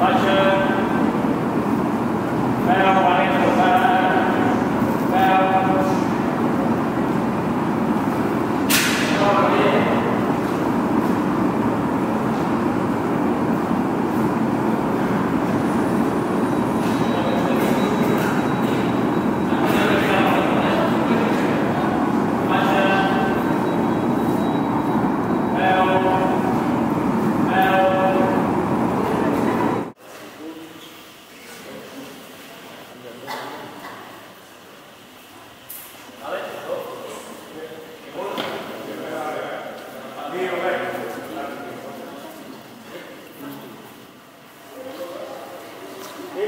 Pleasure.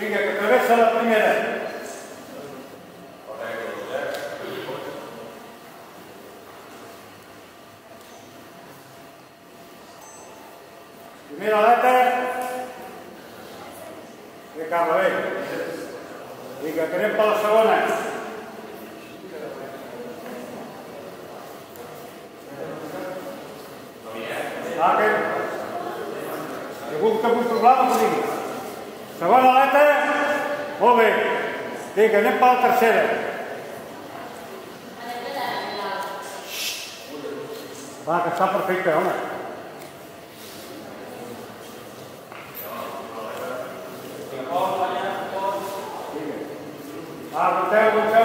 Liga, que a cabeça da primeira. Primeira letra. Liga, calma aí. Liga, queremos para a segunda. Sabe? Segur que avui problema que digui. Segona letra. Molt bé. Vinga, anem per la tercera. Va, que està perfecte, home. Va, apunteu, apunteu aquí. Tercera